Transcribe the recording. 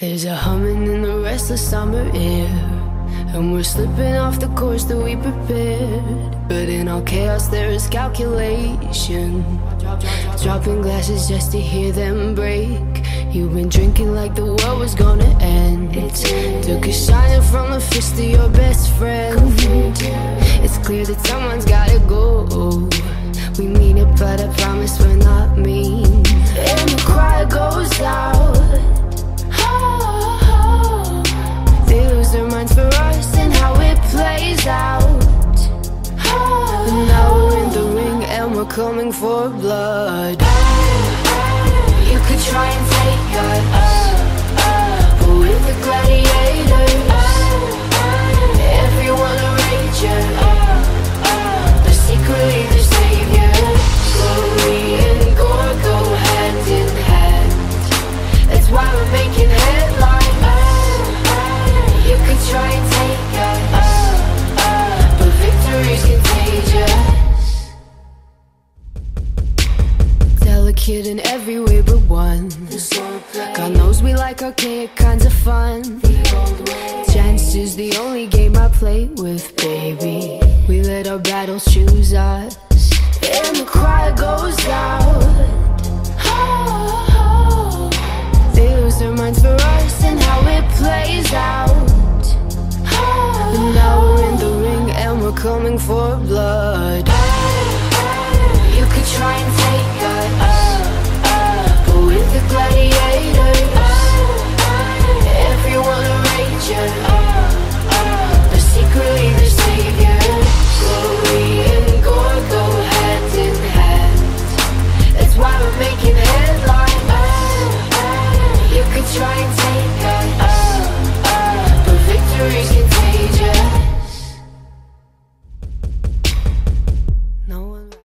There's a humming in the restless summer air And we're slipping off the course that we prepared. But in all chaos there is calculation. Dropping glasses just to hear them break. You've been drinking like the world was gonna end. Took a shine from the fist of your best friend. It's clear that someone's gotta go. We mean it but I promise we're not mean coming for blood. You could try and take kid in every way but one. God knows we like archaic kinds of fun. Chance is the only game I play with, baby. We let our battles choose us And the cry goes out. They lose their minds for us and how it plays out. And now we're in the ring and we're coming for blood.